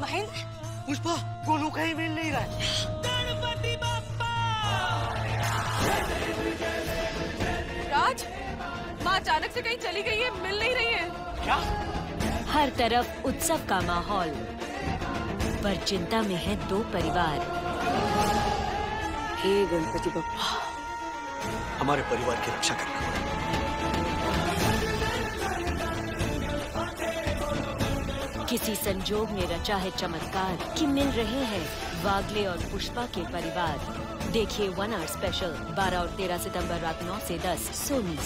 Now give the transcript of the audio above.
महेंद्र पुष्पा गोलू कहीं मिल नहीं रहा। है राज माँ अचानक से कहीं चली गई है मिल नहीं रही है। क्या? हर तरफ़ उत्सव का माहौल पर चिंता में है दो परिवार। हे गणपति बप्पा हमारे परिवार की रक्षा करना। किसी संजोग ने रचा है चमत्कार कि मिल रहे हैं वागले और पुष्पा के परिवार। देखिए वन आवर स्पेशल 12 और 13 सितंबर रात 9 से 10 सोनी